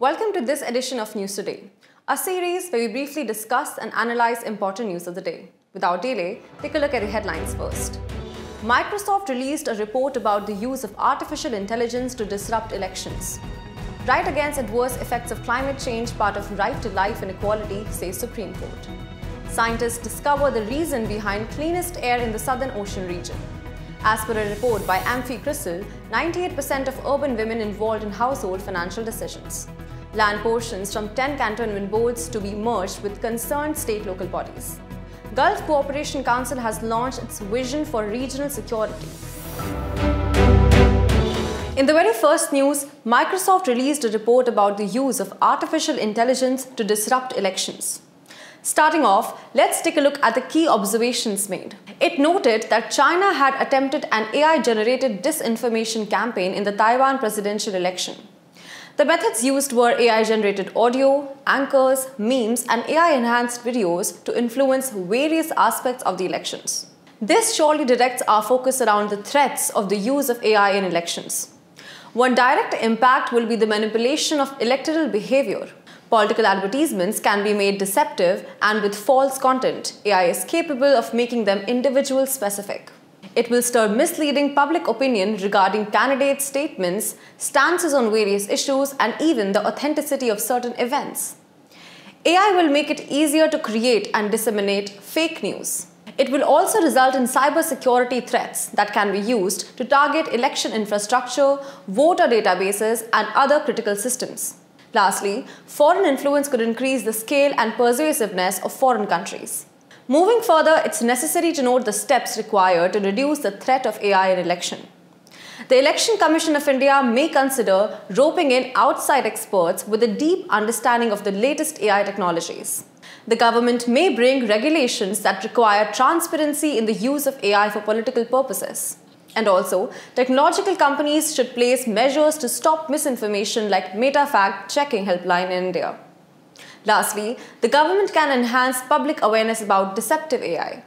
Welcome to this edition of News Today, a series where we briefly discuss and analyze important news of the day. Without delay, take a look at the headlines first. Microsoft released a report about the use of artificial intelligence to disrupt elections. Right against adverse effects of climate change, part of right to life and equality, says Supreme Court. Scientists discover the reason behind cleanest air in the Southern Ocean region. As per a report by AMFI CRISIL, 98% of urban women involved in household financial decisions. Land portions from 10 cantonment boards to be merged with concerned state local bodies. Gulf Cooperation Council has launched its vision for regional security. In the very first news, Microsoft released a report about the use of artificial intelligence to disrupt elections. Starting off, let's take a look at the key observations made. It noted that China had attempted an AI-generated disinformation campaign in the Taiwan presidential election. The methods used were AI-generated audio, anchors, memes, and AI-enhanced videos to influence various aspects of the elections. This surely directs our focus around the threats of the use of AI in elections. One direct impact will be the manipulation of electoral behavior. Political advertisements can be made deceptive and with false content. AI is capable of making them individual specific. It will stir misleading public opinion regarding candidates' statements, stances on various issues, and even the authenticity of certain events. AI will make it easier to create and disseminate fake news. It will also result in cybersecurity threats that can be used to target election infrastructure, voter databases, and other critical systems. Lastly, foreign influence could increase the scale and persuasiveness of foreign countries. Moving further, it's necessary to note the steps required to reduce the threat of AI in election. The Election Commission of India may consider roping in outside experts with a deep understanding of the latest AI technologies. The government may bring regulations that require transparency in the use of AI for political purposes. And also, technological companies should place measures to stop misinformation like Meta Fact Checking Helpline in India. Lastly, the government can enhance public awareness about deceptive AI.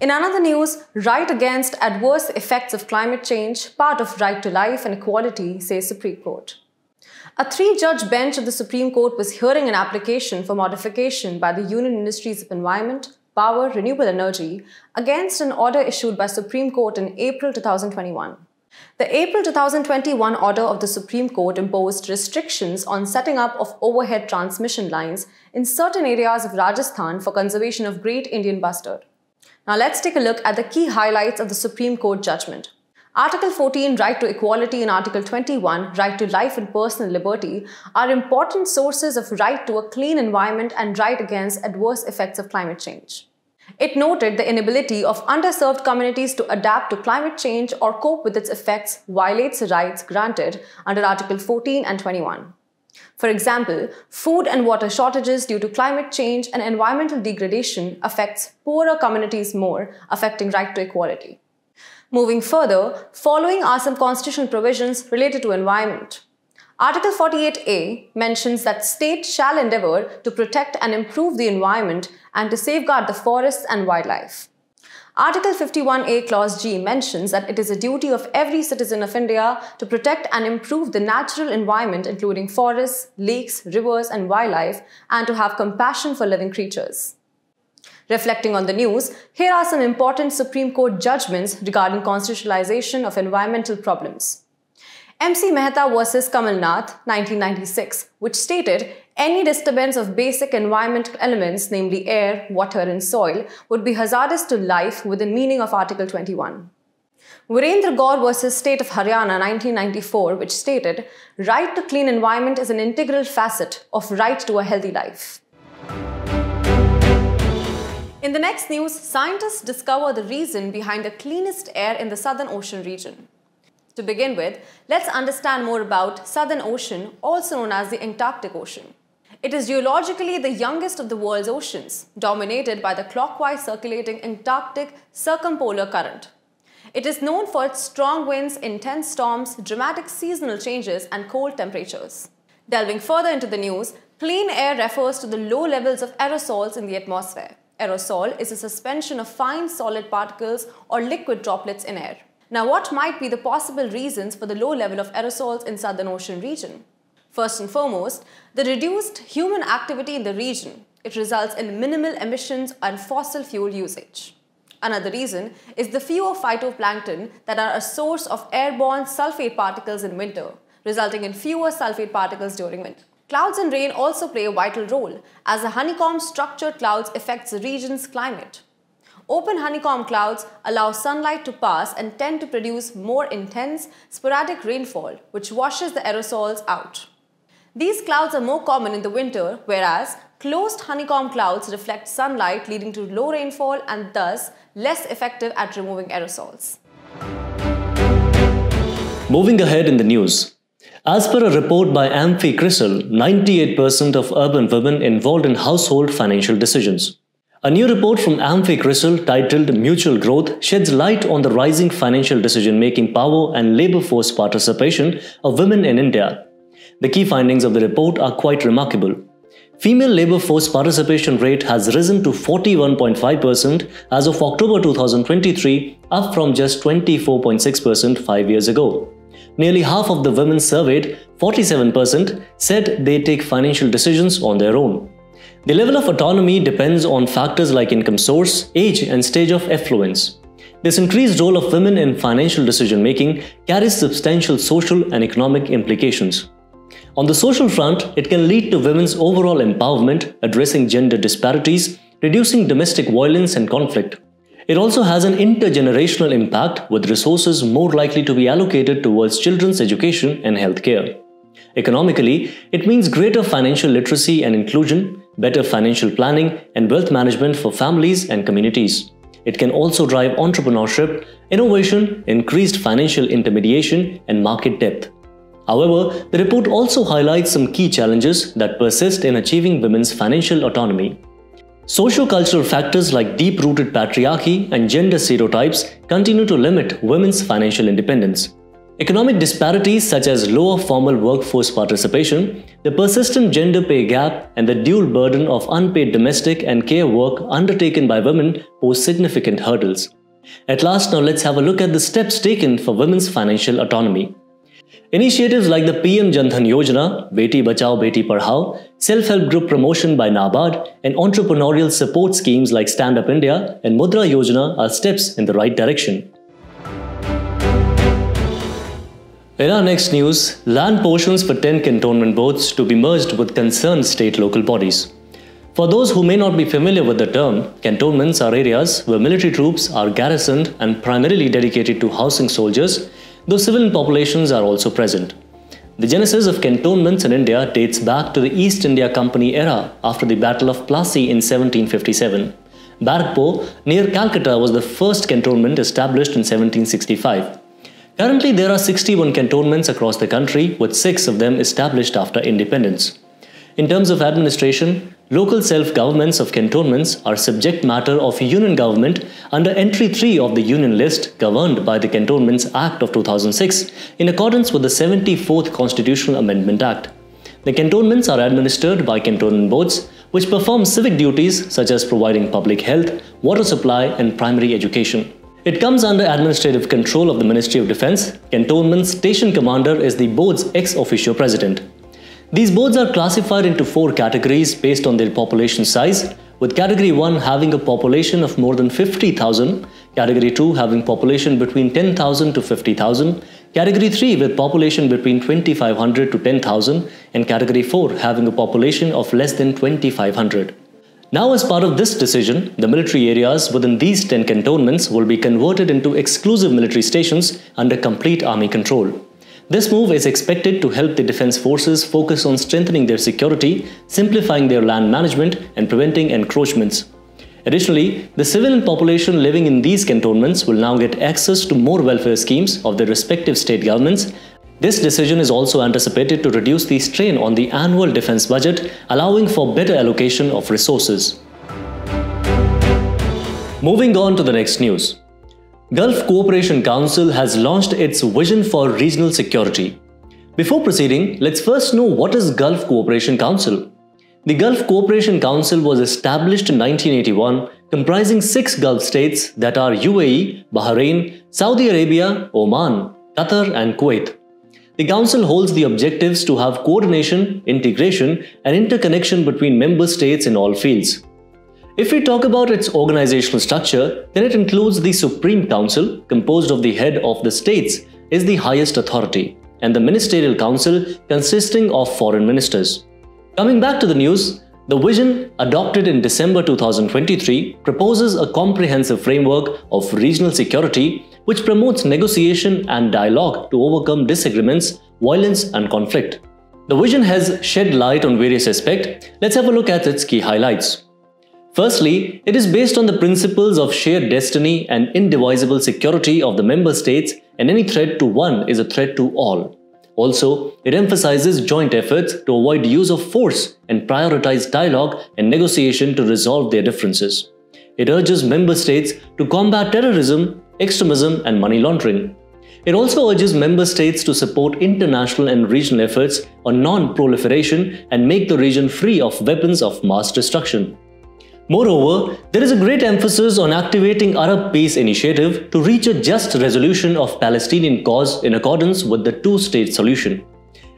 In another news, right against adverse effects of climate change, part of right to life and equality, says Supreme Court. A three-judge bench of the Supreme Court was hearing an application for modification by the Union Ministries of Environment, Power, Renewable Energy against an order issued by Supreme Court in April 2021. The April 2021 order of the Supreme Court imposed restrictions on setting up of overhead transmission lines in certain areas of Rajasthan for conservation of great Indian bustard. Now let's take a look at the key highlights of the Supreme Court judgment. Article 14, right to equality, and Article 21, right to life and personal liberty, are important sources of right to a clean environment and right against adverse effects of climate change. It noted the inability of underserved communities to adapt to climate change or cope with its effects violates rights granted under Article 14 and 21. For example, food and water shortages due to climate change and environmental degradation affects poorer communities more, affecting right to equality. Moving further, following are some constitutional provisions related to environment. Article 48A mentions that state shall endeavour to protect and improve the environment and to safeguard the forests and wildlife. Article 51A Clause G mentions that it is a duty of every citizen of India to protect and improve the natural environment including forests, lakes, rivers and wildlife and to have compassion for living creatures. Reflecting on the news, here are some important Supreme Court judgments regarding constitutionalization of environmental problems. MC Mehta versus Kamal Nath, 1996, which stated any disturbance of basic environmental elements, namely air, water, and soil, would be hazardous to life within meaning of Article 21. Virendra Gaur versus State of Haryana 1994, which stated, right to clean environment is an integral facet of right to a healthy life. In the next news, scientists discover the reason behind the cleanest air in the Southern Ocean region. To begin with, let's understand more about Southern Ocean, also known as the Antarctic Ocean. It is geologically the youngest of the world's oceans, dominated by the clockwise circulating Antarctic circumpolar current. It is known for its strong winds, intense storms, dramatic seasonal changes, and cold temperatures. Delving further into the news, clean air refers to the low levels of aerosols in the atmosphere. Aerosol is a suspension of fine solid particles or liquid droplets in air. Now, what might be the possible reasons for the low level of aerosols in Southern Ocean region? First and foremost, the reduced human activity in the region. It results in minimal emissions and fossil fuel usage. Another reason is the fewer phytoplankton that are a source of airborne sulfate particles in winter, resulting in fewer sulfate particles during winter. Clouds and rain also play a vital role, as the honeycomb structured clouds affects the region's climate. Open honeycomb clouds allow sunlight to pass and tend to produce more intense, sporadic rainfall, which washes the aerosols out. These clouds are more common in the winter, whereas closed honeycomb clouds reflect sunlight leading to low rainfall and thus less effective at removing aerosols. Moving ahead in the news. As per a report by AMFI CRISIL, 98% of urban women involved in household financial decisions. A new report from AMFI CRISIL titled Mutual Growth sheds light on the rising financial decision-making power and labor force participation of women in India. The key findings of the report are quite remarkable. Female labor force participation rate has risen to 41.5% as of October 2023, up from just 24.6% five years ago. Nearly half of the women surveyed, 47%, said they take financial decisions on their own. The level of autonomy depends on factors like income source, age, and stage of affluence. This increased role of women in financial decision making carries substantial social and economic implications. On the social front, it can lead to women's overall empowerment, addressing gender disparities, reducing domestic violence and conflict. It also has an intergenerational impact with resources more likely to be allocated towards children's education and healthcare. Economically, it means greater financial literacy and inclusion, better financial planning and wealth management for families and communities. It can also drive entrepreneurship, innovation, increased financial intermediation, and market depth. However, the report also highlights some key challenges that persist in achieving women's financial autonomy. Socio-cultural factors like deep-rooted patriarchy and gender stereotypes continue to limit women's financial independence. Economic disparities such as lower formal workforce participation, the persistent gender pay gap, and the dual burden of unpaid domestic and care work undertaken by women pose significant hurdles. At last, now let's have a look at the steps taken for women's financial autonomy. Initiatives like the PM Jandhan Yojana, Beti Bachao Beti Padhao, self-help group promotion by NABARD, and entrepreneurial support schemes like Stand Up India and Mudra Yojana are steps in the right direction. In our next news, land portions for 10 cantonment boards to be merged with concerned state local bodies. For those who may not be familiar with the term, cantonments are areas where military troops are garrisoned and primarily dedicated to housing soldiers though civilian populations are also present. The genesis of cantonments in India dates back to the East India Company era after the Battle of Plassey in 1757. Barrackpore, near Calcutta, was the first cantonment established in 1765. Currently, there are 61 cantonments across the country, with six of them established after independence. In terms of administration, Local self-governments of cantonments are subject matter of union government under entry 3 of the union list governed by the Cantonments Act of 2006 in accordance with the 74th Constitutional Amendment Act. The cantonments are administered by cantonment boards which perform civic duties such as providing public health, water supply and primary education. It comes under administrative control of the Ministry of Defense. Cantonment Station Commander is the board's ex officio president. These boards are classified into four categories based on their population size, with Category 1 having a population of more than 50,000, Category 2 having population between 10,000 to 50,000, Category 3 with population between 2500 to 10,000, and Category 4 having a population of less than 2500. Now as part of this decision, the military areas within these 10 cantonments will be converted into exclusive military stations under complete army control. This move is expected to help the defense forces focus on strengthening their security, simplifying their land management, and preventing encroachments. Additionally, the civilian population living in these cantonments will now get access to more welfare schemes of their respective state governments. This decision is also anticipated to reduce the strain on the annual defense budget, allowing for better allocation of resources. Moving on to the next news. Gulf Cooperation Council has launched its vision for regional security. Before proceeding, let's first know what is Gulf Cooperation Council. The Gulf Cooperation Council was established in 1981, comprising six Gulf states that are UAE, Bahrain, Saudi Arabia, Oman, Qatar, and Kuwait. The Council holds the objectives to have coordination, integration, and interconnection between member states in all fields. If we talk about its organizational structure, then it includes the Supreme Council, composed of the head of the states, is the highest authority, and the Ministerial Council, consisting of foreign ministers. Coming back to the news, the vision, adopted in December 2023, proposes a comprehensive framework of regional security which promotes negotiation and dialogue to overcome disagreements, violence, and conflict. The vision has shed light on various aspects. Let's have a look at its key highlights. Firstly, it is based on the principles of shared destiny and indivisible security of the member states, and any threat to one is a threat to all. Also, it emphasizes joint efforts to avoid use of force and prioritize dialogue and negotiation to resolve their differences. It urges member states to combat terrorism, extremism, and money laundering. It also urges member states to support international and regional efforts on non proliferation and make the region free of weapons of mass destruction. Moreover, there is a great emphasis on activating Arab Peace Initiative to reach a just resolution of Palestinian cause in accordance with the two-state solution.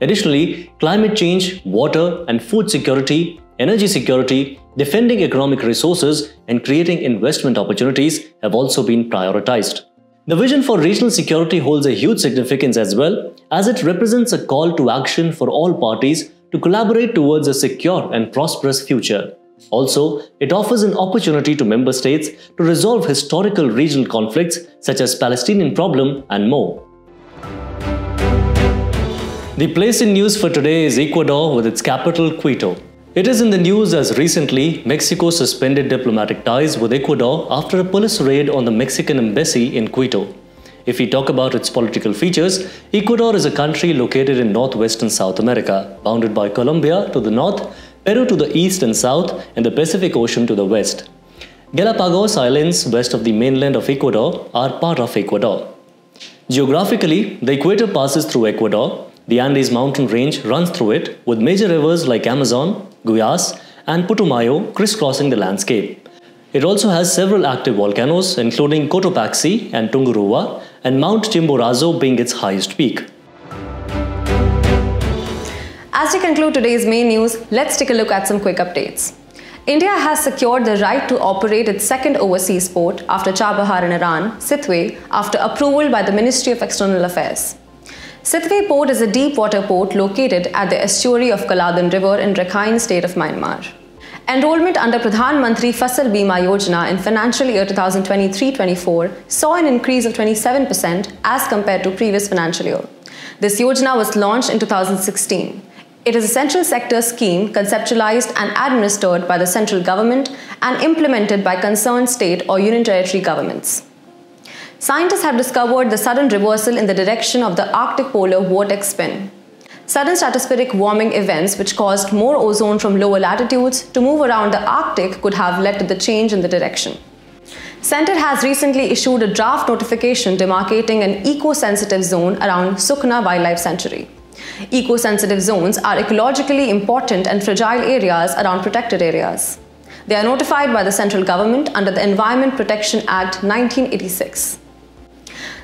Additionally, climate change, water and food security, energy security, defending economic resources and creating investment opportunities have also been prioritized. The vision for regional security holds a huge significance as well, as it represents a call to action for all parties to collaborate towards a secure and prosperous future. Also, it offers an opportunity to member states to resolve historical regional conflicts such as Palestinian problem and more. The place in news for today is Ecuador with its capital Quito. It is in the news as recently Mexico suspended diplomatic ties with Ecuador after a police raid on the Mexican embassy in Quito. If we talk about its political features, Ecuador is a country located in northwestern South America, bounded by Colombia to the north Peru to the east and south, and the Pacific Ocean to the west. Galapagos Islands west of the mainland of Ecuador are part of Ecuador. Geographically, the equator passes through Ecuador. The Andes mountain range runs through it, with major rivers like Amazon, Guayas, and Putumayo crisscrossing the landscape. It also has several active volcanoes, including Cotopaxi and Tungurahua, and Mount Chimborazo being its highest peak. As we conclude today's main news, let's take a look at some quick updates. India has secured the right to operate its second overseas port after Chabahar in Iran, Sittwe, after approval by the Ministry of External Affairs. Sittwe port is a deep water port located at the estuary of Kaladan River in Rakhine state of Myanmar. Enrollment under Pradhan Mantri Fasal Bima Yojana in financial year 2023-24 saw an increase of 27% as compared to previous financial year. This yojana was launched in 2016. It is a central sector scheme conceptualized and administered by the central government and implemented by concerned state or union territory governments. Scientists have discovered the sudden reversal in the direction of the Arctic polar vortex spin. Sudden stratospheric warming events, which caused more ozone from lower latitudes to move around the Arctic, could have led to the change in the direction. CENTER has recently issued a draft notification demarcating an eco-sensitive zone around Sukhna Wildlife Sanctuary. Eco-sensitive zones are ecologically important and fragile areas around protected areas. They are notified by the central government under the Environment Protection Act 1986.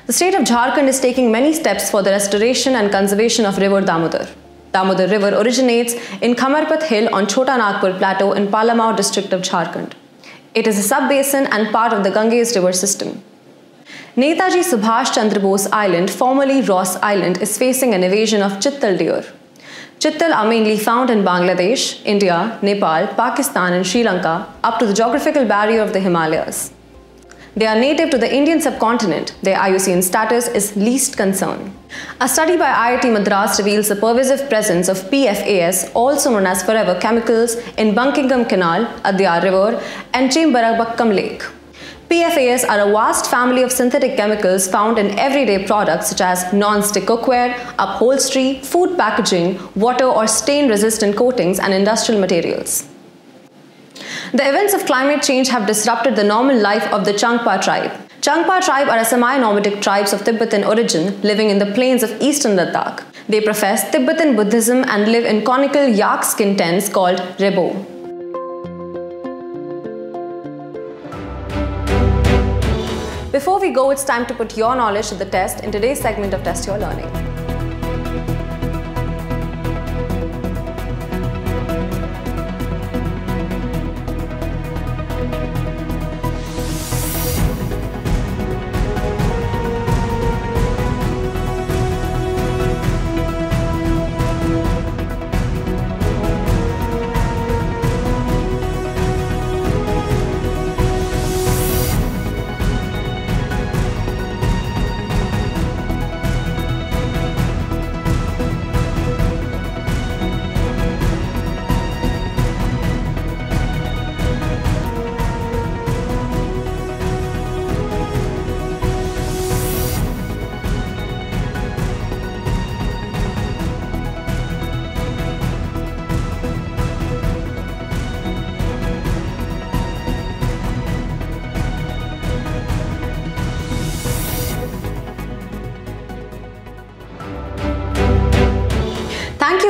The state of Jharkhand is taking many steps for the restoration and conservation of river Damodar. Damodar River originates in Khamarpat Hill on Chota Nagpur Plateau in Palamau district of Jharkhand. It is a sub-basin and part of the Ganges river system. Netaji Subhash Chandra Bose Island, formerly Ross Island, is facing an invasion of Chittal deer. Chittal are mainly found in Bangladesh, India, Nepal, Pakistan, and Sri Lanka up to the geographical barrier of the Himalayas. They are native to the Indian subcontinent. Their IUCN status is least concern. A study by IIT Madras reveals the pervasive presence of PFAS, also known as forever chemicals, in Buckingham Canal, Adyar River, and Chembarambakkam Lake. PFAS are a vast family of synthetic chemicals found in everyday products such as non-stick cookware, upholstery, food packaging, water or stain-resistant coatings and industrial materials. The events of climate change have disrupted the normal life of the Changpa tribe. Changpa tribe are a semi-nomadic tribes of Tibetan origin living in the plains of eastern Ladakh. They profess Tibetan Buddhism and live in conical yak skin tents called rebo. Before we go, it's time to put your knowledge to the test in today's segment of Test Your Learning.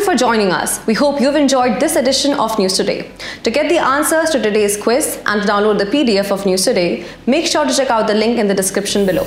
For joining us. We hope you've enjoyed this edition of News Today. To get the answers to today's quiz and download the PDF of News Today, make sure to check out the link in the description below.